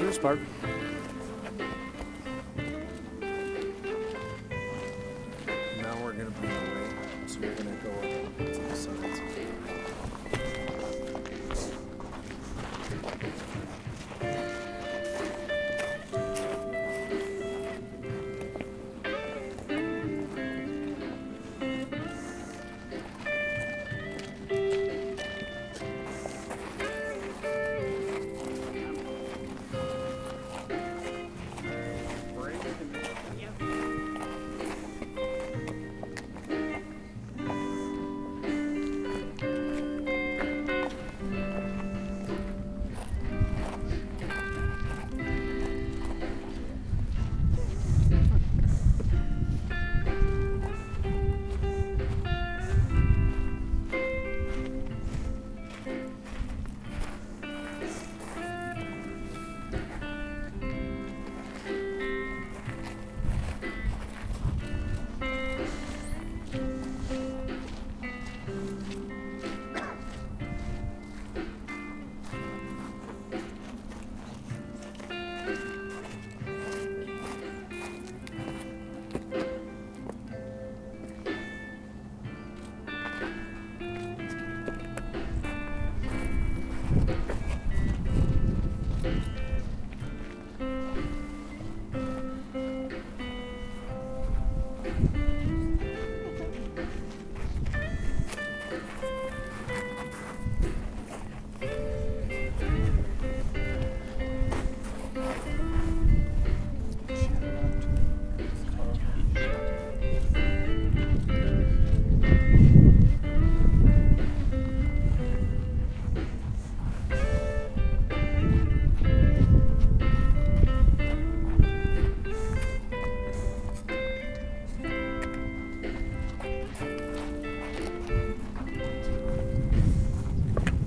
Andrew's part.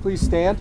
Please stand.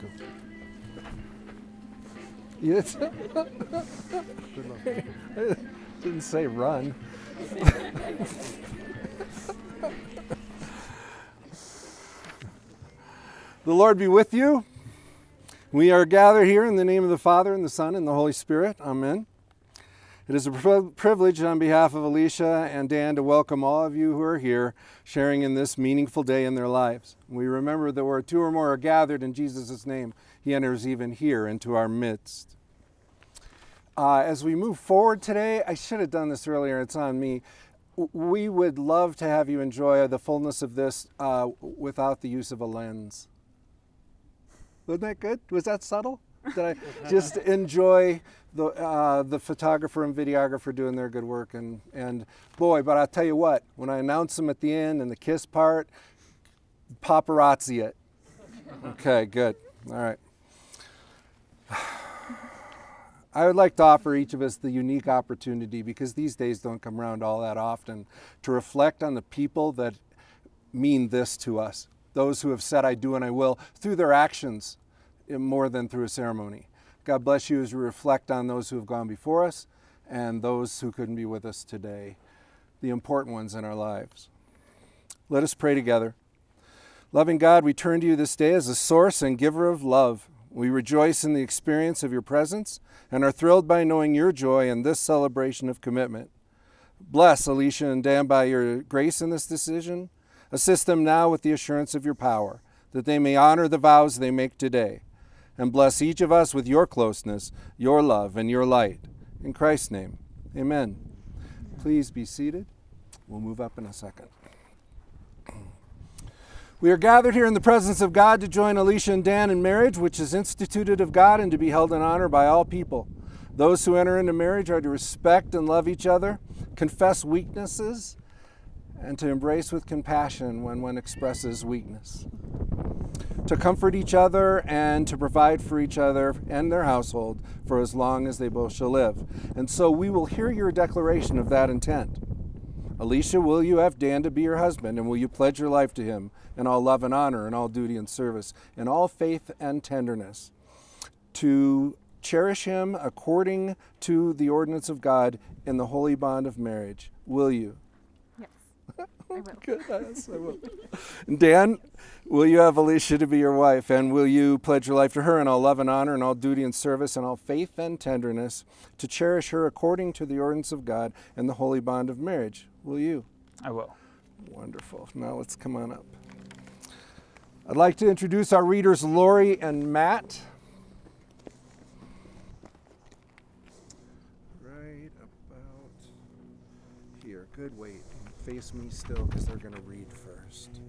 Go. Yes. Didn't say run. the Lord be with you. We are gathered here in the name of the Father, and the Son, and the Holy Spirit. Amen. It is a privilege on behalf of Alicia and Dan to welcome all of you who are here sharing in this meaningful day in their lives. We remember that where two or more are gathered in Jesus' name, He enters even here into our midst. Uh, as we move forward today, I should have done this earlier, it's on me. We would love to have you enjoy the fullness of this uh, without the use of a lens. Wasn't that good? Was that subtle? Did I just enjoy the uh, the photographer and videographer doing their good work and and boy, but I'll tell you what, when I announce them at the end and the kiss part, paparazzi it. Okay, good. All right. I would like to offer each of us the unique opportunity because these days don't come around all that often to reflect on the people that mean this to us. Those who have said, I do and I will, through their actions more than through a ceremony. God bless you as we reflect on those who have gone before us and those who couldn't be with us today, the important ones in our lives. Let us pray together. Loving God, we turn to you this day as a source and giver of love. We rejoice in the experience of your presence and are thrilled by knowing your joy in this celebration of commitment. Bless Alicia and Dan by your grace in this decision. Assist them now with the assurance of your power, that they may honor the vows they make today. And bless each of us with your closeness, your love, and your light. In Christ's name, amen. Please be seated. We'll move up in a second. We are gathered here in the presence of God to join Alicia and Dan in marriage, which is instituted of God and to be held in honor by all people. Those who enter into marriage are to respect and love each other, confess weaknesses, and to embrace with compassion when one expresses weakness. To comfort each other and to provide for each other and their household for as long as they both shall live. And so we will hear your declaration of that intent. Alicia, will you have Dan to be your husband, and will you pledge your life to him in all love and honor, in all duty and service, in all faith and tenderness, to cherish him according to the ordinance of God in the holy bond of marriage? Will you? Yes, I will. I will. Dan, will you have Alicia to be your wife, and will you pledge your life to her in all love and honor, in all duty and service, in all faith and tenderness, to cherish her according to the ordinance of God and the holy bond of marriage? Will you? I will. Wonderful. Now let's come on up. I'd like to introduce our readers, Lori and Matt. Right about here. Good. Wait. Face me still because they're going to read first.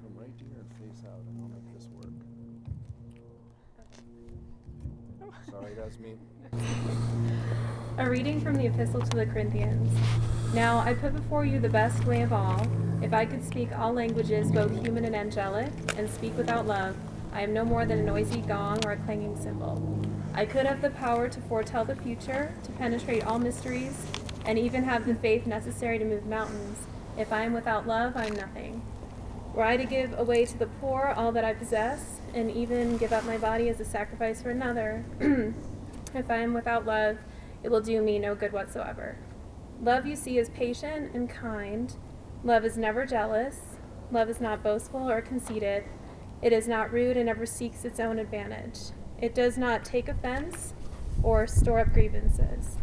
Come right to here and face out, and I'll make this work. Sorry, that's me. A reading from the Epistle to the Corinthians. Now I put before you the best way of all. If I could speak all languages, both human and angelic, and speak without love, I am no more than a noisy gong or a clanging cymbal. I could have the power to foretell the future, to penetrate all mysteries, and even have the faith necessary to move mountains. If I am without love, I am nothing. Were I to give away to the poor all that I possess, and even give up my body as a sacrifice for another, if I am without love, it will do me no good whatsoever. Love, you see, is patient and kind. Love is never jealous. Love is not boastful or conceited. It is not rude and never seeks its own advantage. It does not take offense or store up grievances.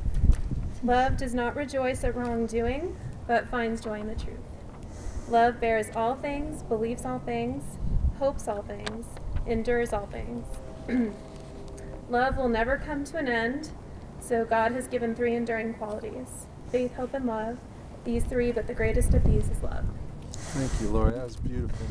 Love does not rejoice at wrongdoing, but finds joy in the truth. Love bears all things, believes all things, hopes all things, endures all things. love will never come to an end, so God has given three enduring qualities faith, hope, and love. These three, but the greatest of these is love. Thank you, Lori. That was beautiful.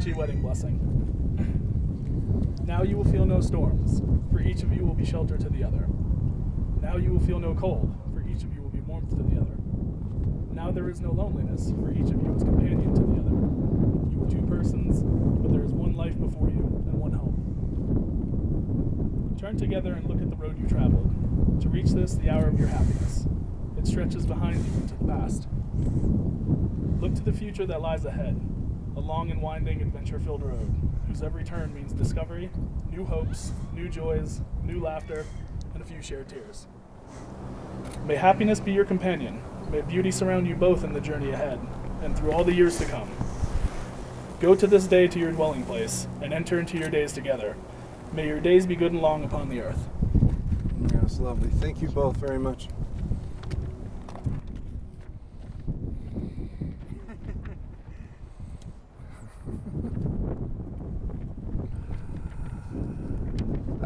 Wedding blessing. Now you will feel no storms, for each of you will be shelter to the other. Now you will feel no cold, for each of you will be warmth to the other. Now there is no loneliness, for each of you is companion to the other. You are two persons, but there is one life before you and one home. Turn together and look at the road you traveled. To reach this, the hour of your happiness. It stretches behind you into the past. Look to the future that lies ahead, a long and winding adventure filled road, whose every turn means discovery, new hopes, new joys, new laughter, and a few shared tears. May happiness be your companion. May beauty surround you both in the journey ahead, and through all the years to come. Go to this day to your dwelling place, and enter into your days together. May your days be good and long upon the earth. Yes, lovely. Thank you both very much.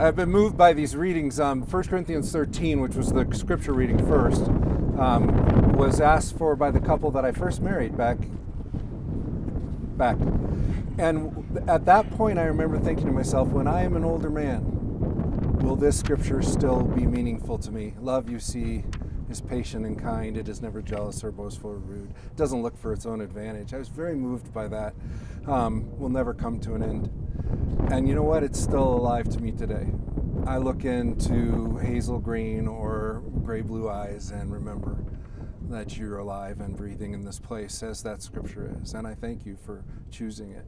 I've been moved by these readings. Um, 1 Corinthians 13, which was the scripture reading first, um, was asked for by the couple that I first married back. Back. And at that point, I remember thinking to myself, when I am an older man, will this scripture still be meaningful to me? Love, you see, is patient and kind. It is never jealous or boastful or rude. It doesn't look for its own advantage. I was very moved by that. Um, will never come to an end. And you know what? It's still alive to me today. I look into hazel green or gray blue eyes and remember that you're alive and breathing in this place as that scripture is. And I thank you for choosing it.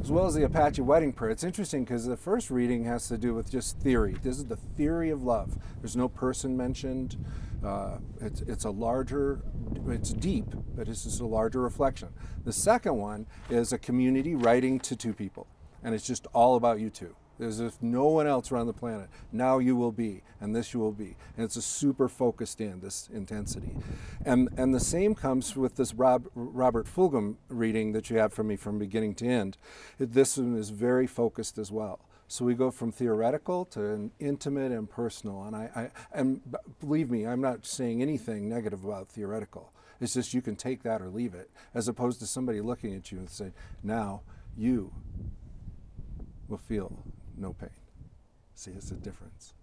As well as the Apache wedding prayer. It's interesting because the first reading has to do with just theory. This is the theory of love. There's no person mentioned. Uh, it's, it's a larger, it's deep, but it's just a larger reflection. The second one is a community writing to two people. And it's just all about you two There's if no one else around the planet. Now you will be, and this you will be. And it's a super focused in, this intensity. And, and the same comes with this Rob, Robert Fulghum reading that you have from me from beginning to end. This one is very focused as well. So we go from theoretical to intimate and personal. And I, I and believe me, I'm not saying anything negative about theoretical. It's just you can take that or leave it, as opposed to somebody looking at you and saying, now you will feel no pain. See, it's a difference.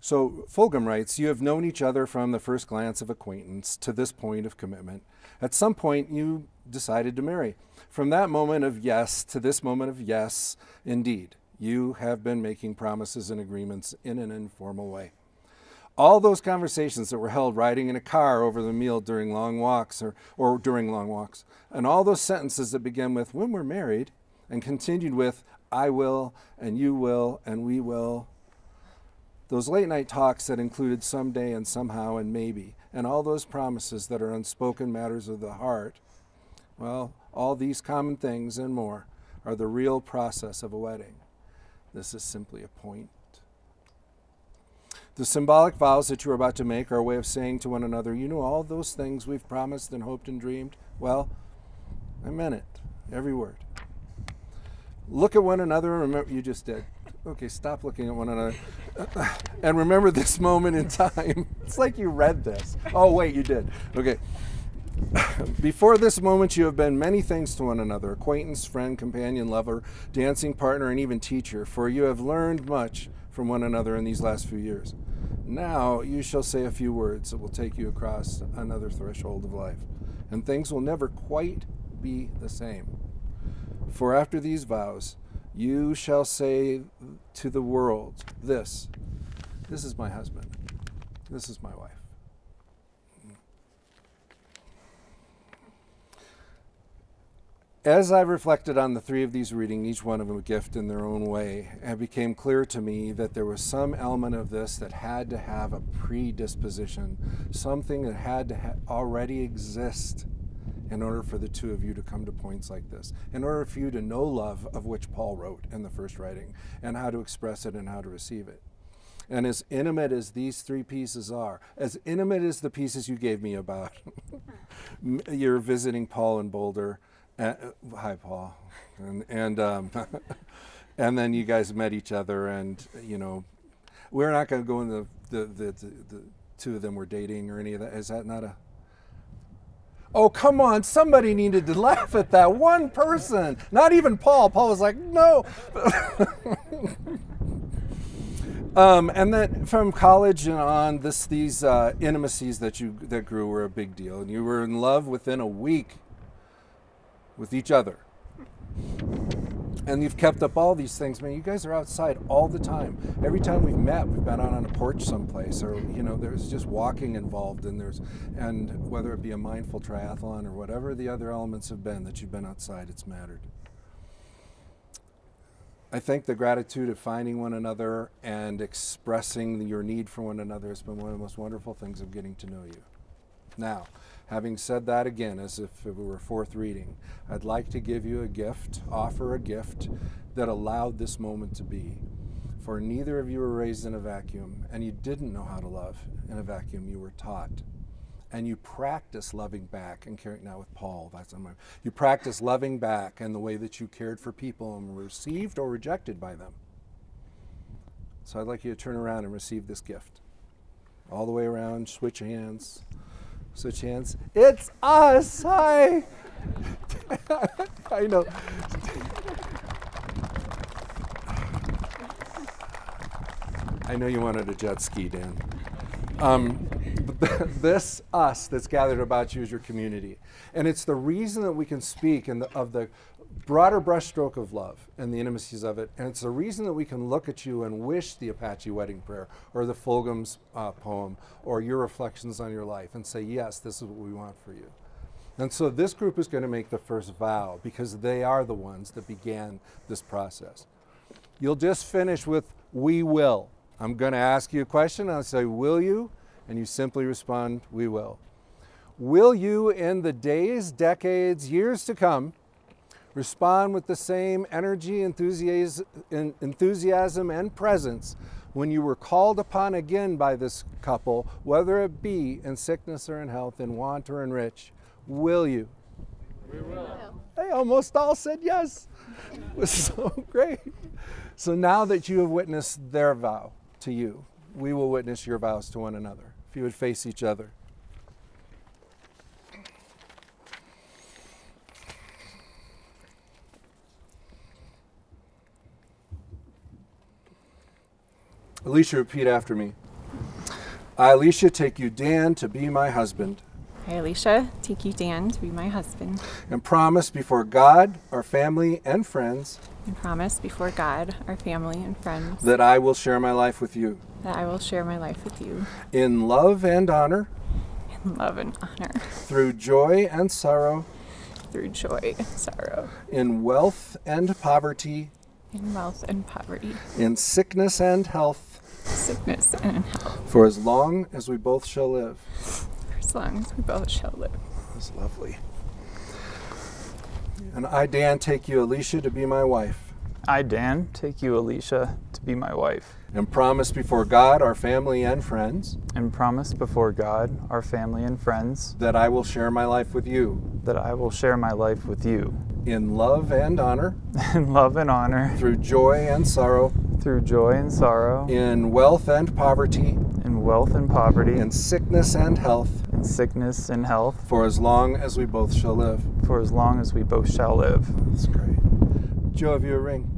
So Fulghum writes, You have known each other from the first glance of acquaintance to this point of commitment. At some point, you decided to marry. From that moment of yes to this moment of yes, indeed, you have been making promises and agreements in an informal way. All those conversations that were held riding in a car over the meal during long walks or, or during long walks, and all those sentences that begin with, when we're married, and continued with, I will, and you will, and we will. Those late night talks that included someday and somehow and maybe, and all those promises that are unspoken matters of the heart. Well, all these common things and more are the real process of a wedding. This is simply a point. The symbolic vows that you are about to make are a way of saying to one another, You know, all those things we've promised and hoped and dreamed? Well, I meant it, every word. Look at one another and remember, you just did. Okay, stop looking at one another. and remember this moment in time. It's like you read this. Oh, wait, you did. Okay. Before this moment, you have been many things to one another acquaintance, friend, companion, lover, dancing partner, and even teacher, for you have learned much from one another in these last few years. Now you shall say a few words that will take you across another threshold of life, and things will never quite be the same. For after these vows, you shall say to the world this This is my husband, this is my wife. As I reflected on the three of these readings, each one of them a gift in their own way, it became clear to me that there was some element of this that had to have a predisposition, something that had to already exist in order for the two of you to come to points like this, in order for you to know love, of which Paul wrote in the first writing, and how to express it and how to receive it. And as intimate as these three pieces are, as intimate as the pieces you gave me about, you're visiting Paul in Boulder. Uh, hi, Paul. And, and, um, and then you guys met each other, and, you know, we're not going to go in the, the, the, the, the two of them were dating or any of that. Is that not a Oh, come on, somebody needed to laugh at that one person. Not even Paul. Paul was like, no. um, and then from college and on, this, these uh, intimacies that, you, that grew were a big deal. And you were in love within a week with each other and you've kept up all these things man you guys are outside all the time every time we've met we've been out on a porch someplace or you know there's just walking involved and there's and whether it be a mindful triathlon or whatever the other elements have been that you've been outside it's mattered I think the gratitude of finding one another and expressing your need for one another has been one of the most wonderful things of getting to know you. Now, Having said that again, as if it were a fourth reading, I'd like to give you a gift, offer a gift that allowed this moment to be. For neither of you were raised in a vacuum, and you didn't know how to love in a vacuum. You were taught. And you practice loving back and caring now with Paul. That's my. You practice loving back and the way that you cared for people and were received or rejected by them. So I'd like you to turn around and receive this gift. All the way around, switch hands. So chance, it's us. Hi. I know. I know you wanted a jet ski, Dan. Um, this us that's gathered about you is your community. And it's the reason that we can speak in the, of the broader brushstroke of love and the intimacies of it. And it's the reason that we can look at you and wish the Apache wedding prayer or the Fulghum's uh, poem or your reflections on your life and say, yes, this is what we want for you. And so this group is going to make the first vow because they are the ones that began this process. You'll just finish with, we will. I'm going to ask you a question. I'll say, will you? And you simply respond, we will. Will you, in the days, decades, years to come, respond with the same energy, enthusiasm, and presence when you were called upon again by this couple, whether it be in sickness or in health, in want or in rich? Will you? We will. They almost all said yes. It was so great. So now that you have witnessed their vow to you, we will witness your vows to one another. If you would face each other. Alicia, repeat after me. I, Alicia, take you, Dan, to be my husband. I, Alicia, take you, Dan, to be my husband. And promise before God, our family, and friends And promise before God, our family, and friends that I will share my life with you. that I will share my life with you. In love and honor, in love and honor, through joy and sorrow, through joy and sorrow, in wealth and poverty, in wealth and poverty, in sickness and health, sickness and in health, for as long as we both shall live. for as long as we both shall live. That's lovely. And I, Dan, take you, Alicia, to be my wife, I, Dan, take you, Alicia, to be my wife, and promise before God, our family, and friends. And promise before God, our family, and friends. That I will share my life with you. That I will share my life with you. In love and honor, in love and honor, through joy and sorrow, through joy and sorrow, in wealth and poverty, in wealth and poverty, in sickness and health, in sickness and health, for as long as we both shall live. for as long as we both shall live. That's great. Joe, have you a ring?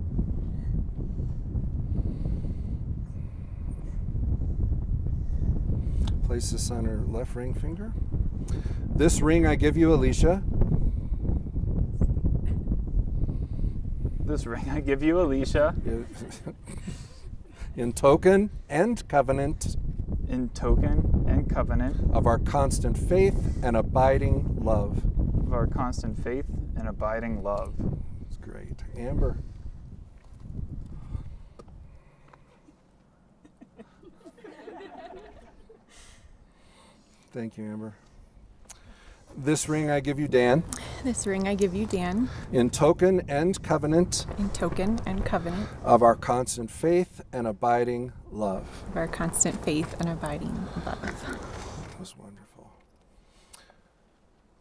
Place this on her left ring finger. This ring I give you, Alicia, This ring I give you, Alicia, in token and covenant in token and covenant of our constant faith and abiding love. of our constant faith and abiding love. That's great. Amber. Thank you, Amber. This ring I give you, Dan, This ring I give you, Dan, in token and covenant in token and covenant of our constant faith and abiding love. of our constant faith and abiding love. That was wonderful.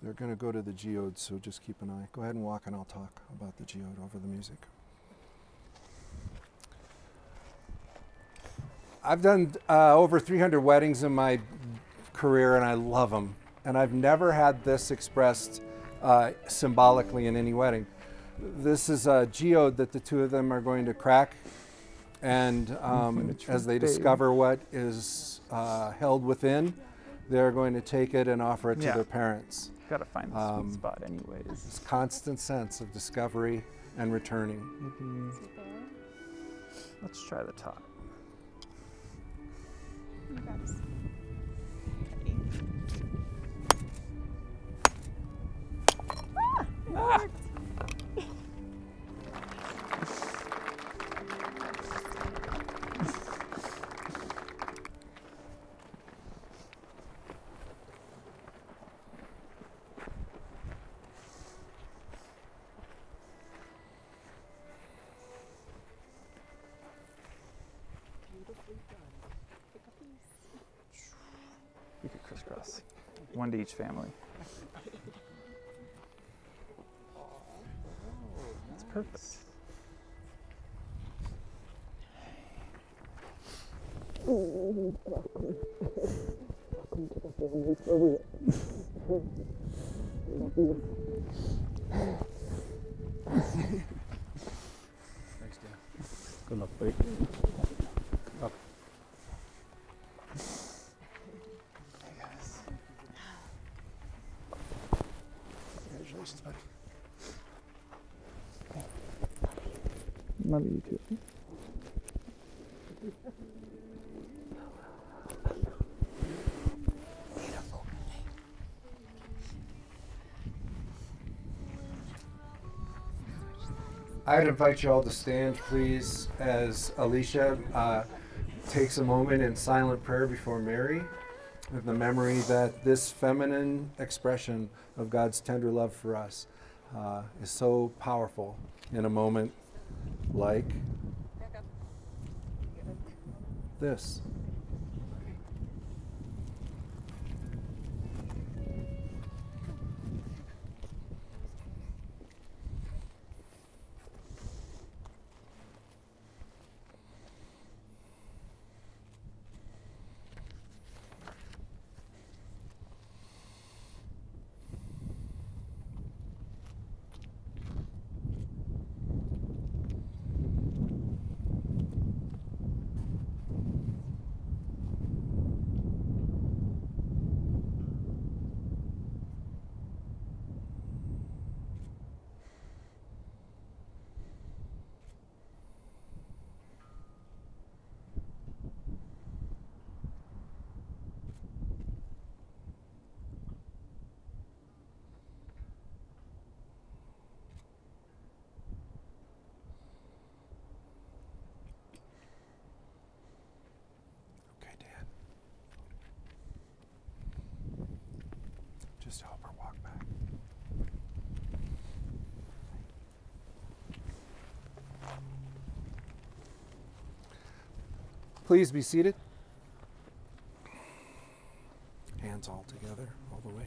They're going to go to the geode, so just keep an eye. Go ahead and walk, and I'll talk about the geode over the music. I've done uh, over 300 weddings in my career, and I love them. And I've never had this expressed uh, symbolically in any wedding. This is a geode that the two of them are going to crack, and um, as they babe. discover what is uh, held within, they're going to take it and offer it to Yeah. their parents. Gotta find the Um, sweet spot, anyways. This constant sense of discovery and returning. Maybe let's try the top. One to each family. That's perfect. Good luck, buddy. I'd invite you all to stand, please, as Alicia uh, takes a moment in silent prayer before Mary, with the memory that this feminine expression of God's tender love for us uh, is so powerful in a moment like this. Okay, Dan. Just help her walk back. Please be seated. Hands all together, all the way.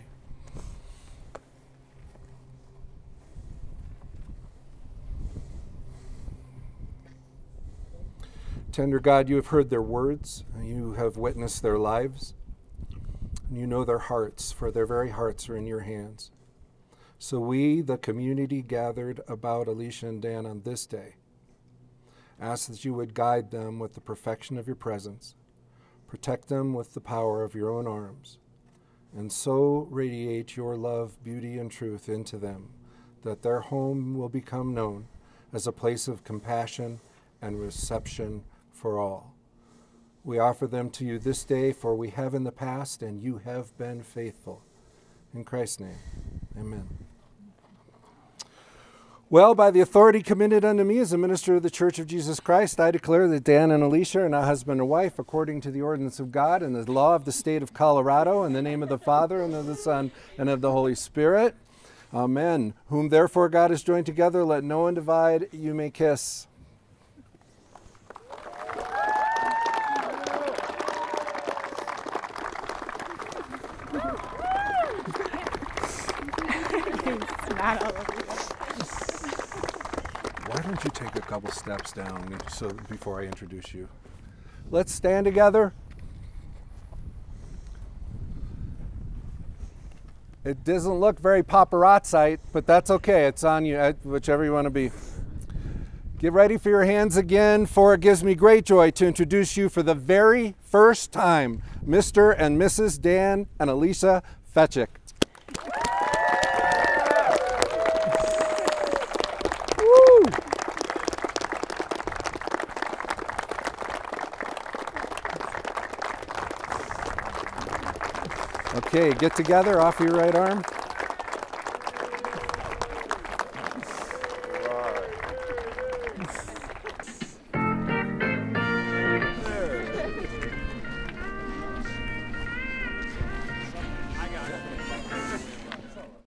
Tender God, you have heard their words, you have witnessed their lives, and you know their hearts, for their very hearts are in your hands. So we, the community gathered about Alicia and Dan on this day, ask that you would guide them with the perfection of your presence, protect them with the power of your own arms, and so radiate your love, beauty, and truth into them, that their home will become known as a place of compassion and reception for all. We offer them to you this day, for we have in the past, and you have been faithful. In Christ's name, amen. Well, by the authority committed unto me as a minister of the Church of Jesus Christ, I declare that Dan and Alicia are now husband and wife according to the ordinance of God and the law of the state of Colorado, in the name of the Father, and of the Son, and of the Holy Spirit. Amen. Whom therefore God has joined together, let no one divide. You may kiss. All you. Why don't you take a couple steps down so before I introduce you? Let's stand together. It doesn't look very paparazzi, but that's okay. It's on you, uh, whichever you want to be. Get ready for your hands again, for it gives me great joy to introduce you for the very first time, Mr. and Mrs. Dan and Elisa Fetchick. Okay, get together, off your right arm.